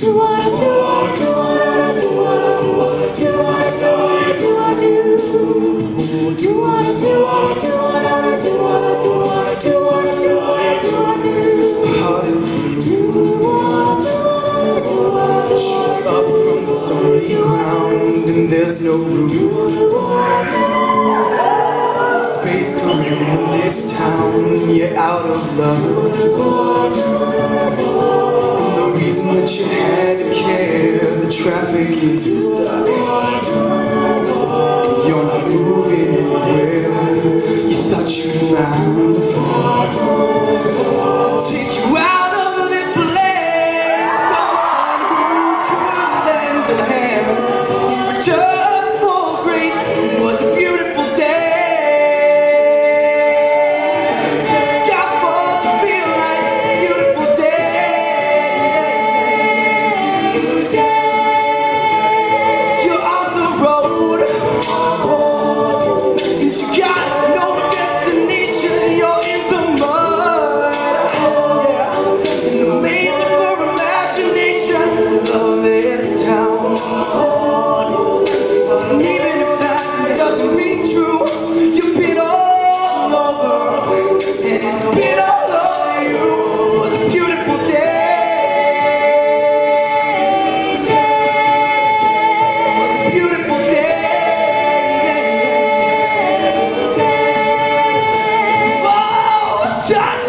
do what I do, do what I do, what I do, do what I do, do, I do, do what I do, do, what I do, what I do, do, what I do, do, do. Do what I do, do, what I do, Shoots what up from the stormy ground And there's no room Space tourism in this town You're out of love reason that you had to care. The traffic is stuck. You're not moving anywhere. You thought you found shut